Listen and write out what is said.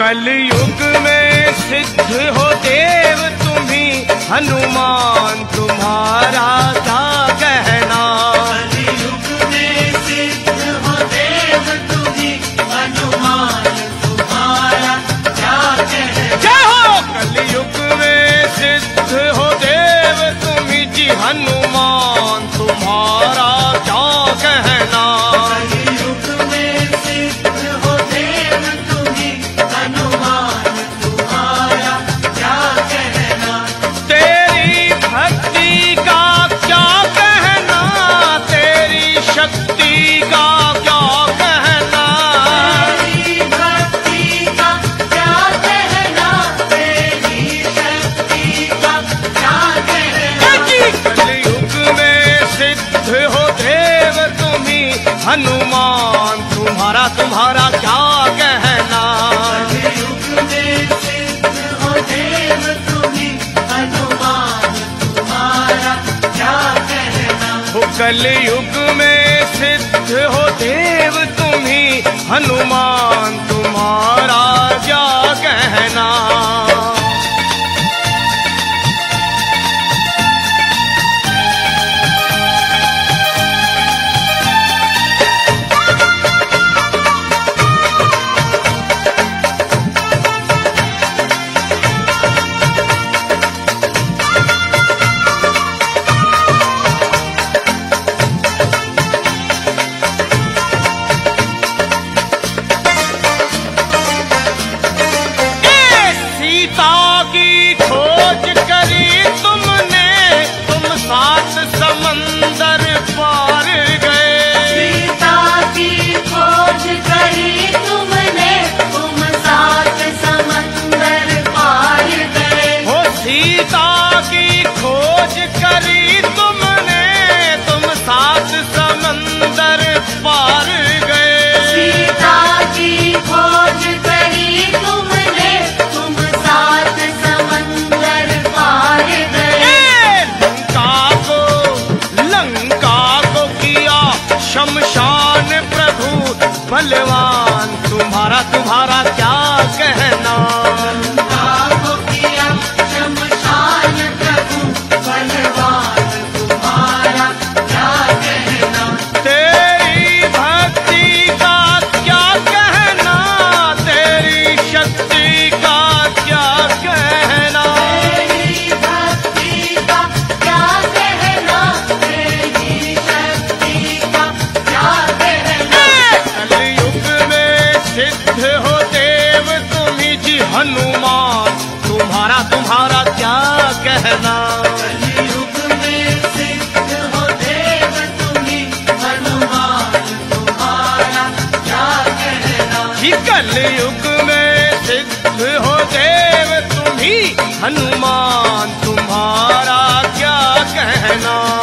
कलयुग में सिद्ध हो देव तुम्हें हनुमान तुम्हारा था हनुमान, तुम्हारा तुम्हारा क्या कहना? कल युग में सिद्ध हो देव तुम्ही, हनुमान, तुम्हारा क्या कहना? बलवान तुम्हारा तुम्हारा कल युग में सिद्ध हो देव तुम्ही हनुमान तुम्हारा क्या कहना?